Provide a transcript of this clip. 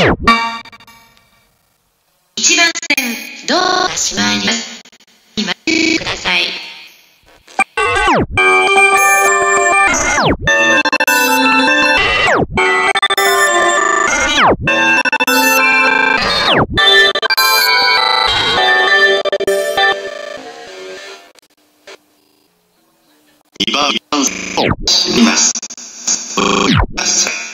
1番線、どうかしまります。ください。2番線をます。おやすさい。